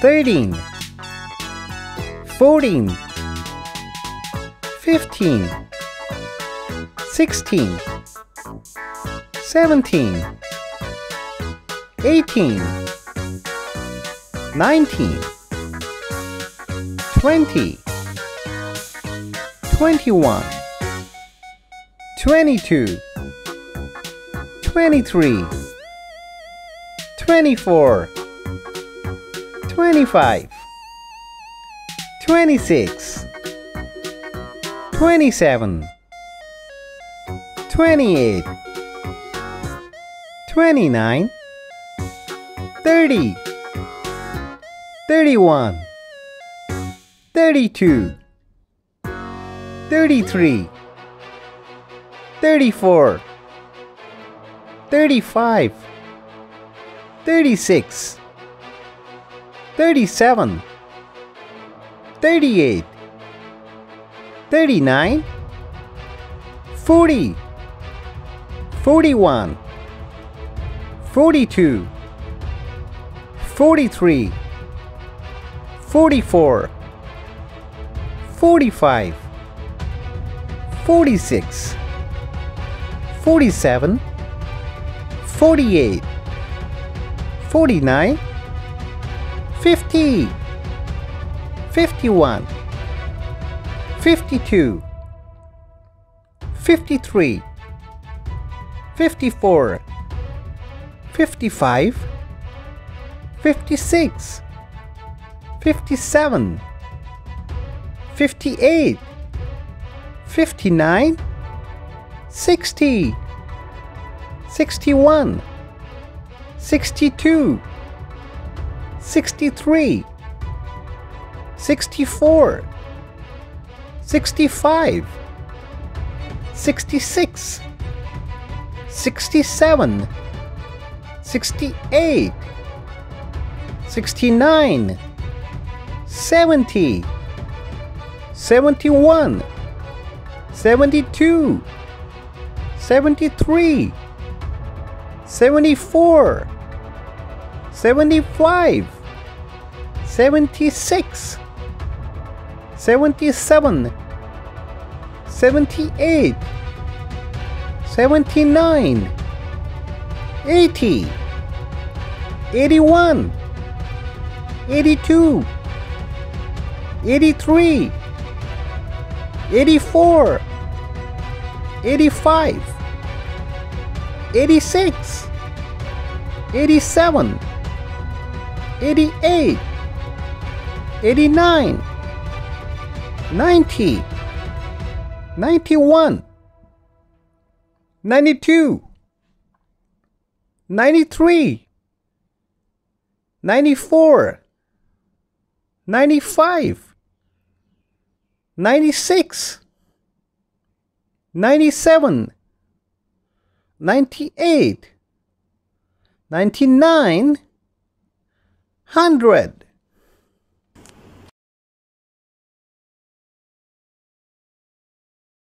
thirteen, fourteen. 15 16 17 18 19 20 21 22 23 24 25 26 27 28 29 30 31 32 33 34 35 36 37 38 39 40 41 42 43 44 45 46 47 48 49 50 51 52 53 54 55 56 57 58 59 60 61 62 63 64 65 66 67 68 69 70 71 72 73 74 75 76 77 78 79 80 81 82 83 84 85 86 87 88 89 90 91 92 93 94 95 96 97 98 99 100